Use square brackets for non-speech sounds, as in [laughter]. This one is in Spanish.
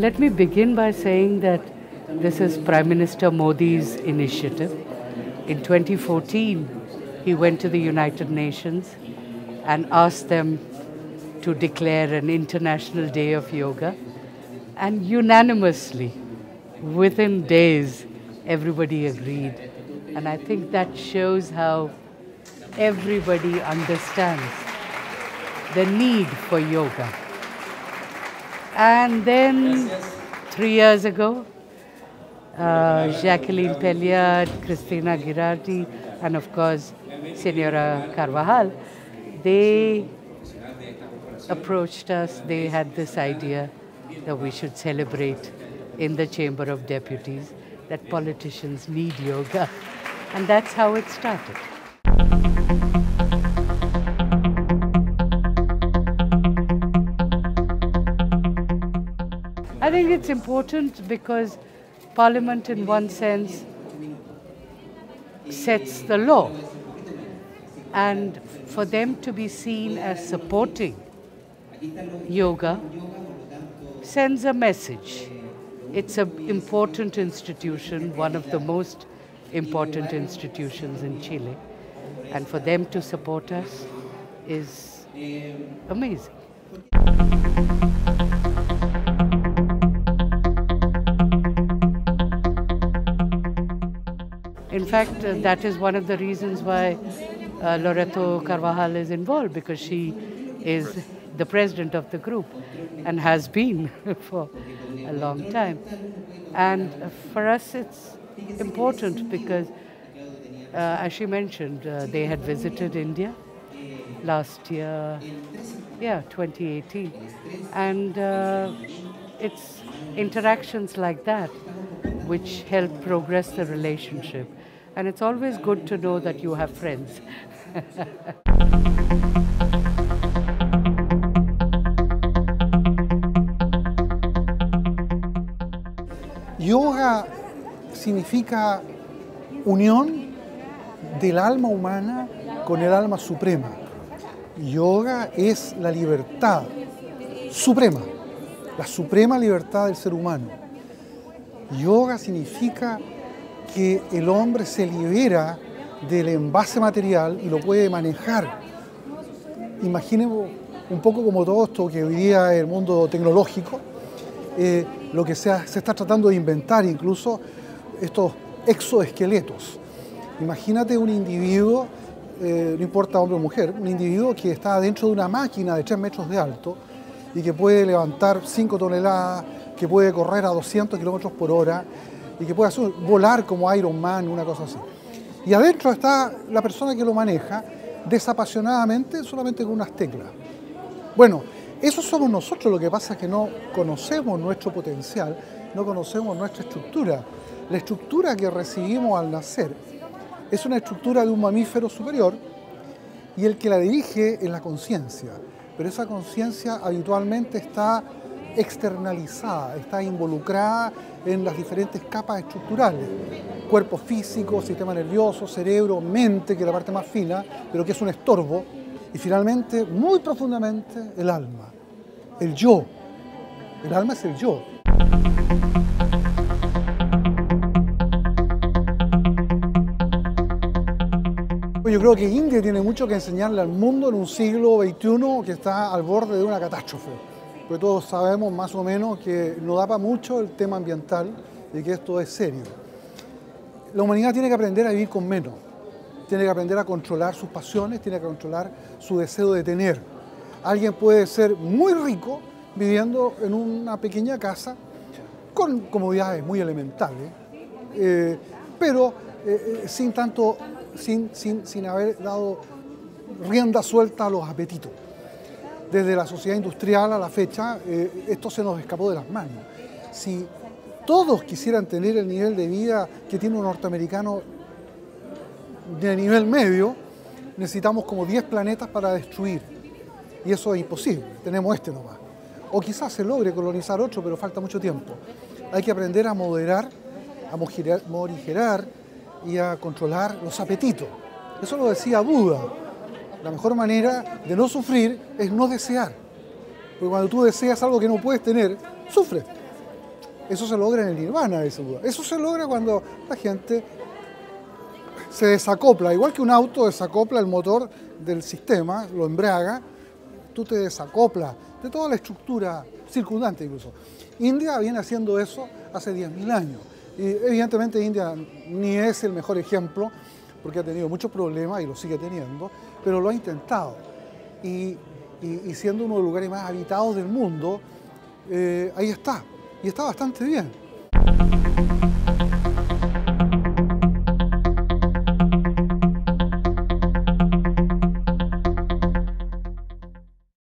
Let me begin by saying that this is Prime Minister Modi's initiative. In 2014, he went to the United Nations and asked them to declare an International Day of Yoga. And unanimously, within days, everybody agreed. And I think that shows how everybody understands the need for yoga. And then three years ago, uh, Jacqueline Pelliard, Christina Girardi, and of course, Senora Carvajal, they approached us. They had this idea that we should celebrate in the Chamber of Deputies that politicians need yoga. And that's how it started. I think it's important because Parliament, in one sense, sets the law. And for them to be seen as supporting yoga sends a message. It's an important institution, one of the most important institutions in Chile. And for them to support us is amazing. Fact, uh, that is one of the reasons why uh, Loreto Carvajal is involved because she is the president of the group and has been [laughs] for a long time. And for us, it's important because, uh, as she mentioned, uh, they had visited India last year, yeah, 2018. And uh, it's interactions like that which help progress the relationship. And it's always good to know that you have friends. [laughs] Yoga significa unión del alma humana con el alma suprema. Yoga es la libertad suprema, la suprema libertad del ser humano. Yoga significa que el hombre se libera del envase material y lo puede manejar. Imaginemos un poco como todo esto que hoy día el mundo tecnológico, eh, lo que se, se está tratando de inventar incluso estos exoesqueletos. Imagínate un individuo, eh, no importa hombre o mujer, un individuo que está dentro de una máquina de 3 metros de alto y que puede levantar 5 toneladas, que puede correr a 200 kilómetros por hora y que puede hacer, volar como Iron Man, una cosa así. Y adentro está la persona que lo maneja desapasionadamente solamente con unas teclas. Bueno, eso somos nosotros, lo que pasa es que no conocemos nuestro potencial, no conocemos nuestra estructura. La estructura que recibimos al nacer es una estructura de un mamífero superior y el que la dirige es la conciencia, pero esa conciencia habitualmente está externalizada, está involucrada en las diferentes capas estructurales, cuerpo físico, sistema nervioso, cerebro, mente, que es la parte más fina, pero que es un estorbo, y finalmente, muy profundamente, el alma, el yo. El alma es el yo. Yo creo que India tiene mucho que enseñarle al mundo en un siglo XXI que está al borde de una catástrofe. Porque todos sabemos más o menos que no da para mucho el tema ambiental y que esto es serio. La humanidad tiene que aprender a vivir con menos, tiene que aprender a controlar sus pasiones, tiene que controlar su deseo de tener. Alguien puede ser muy rico viviendo en una pequeña casa con comodidades muy elementales, eh, pero eh, sin tanto, sin, sin, sin haber dado rienda suelta a los apetitos. Desde la sociedad industrial a la fecha, eh, esto se nos escapó de las manos. Si todos quisieran tener el nivel de vida que tiene un norteamericano de nivel medio, necesitamos como 10 planetas para destruir. Y eso es imposible, tenemos este nomás. O quizás se logre colonizar otro, pero falta mucho tiempo. Hay que aprender a moderar, a morigerar y a controlar los apetitos. Eso lo decía Buda. La mejor manera de no sufrir es no desear. Porque cuando tú deseas algo que no puedes tener, sufres. Eso se logra en el nirvana, dice Buda. Eso se logra cuando la gente se desacopla, igual que un auto desacopla el motor del sistema, lo embraga, tú te desacoplas de toda la estructura circundante incluso. India viene haciendo eso hace 10.000 años. Y evidentemente India ni es el mejor ejemplo, porque ha tenido muchos problemas y lo sigue teniendo, pero lo ha intentado. Y, siendo uno de los lugares más habitados del mundo, eh, ahí está. Y está bastante bien.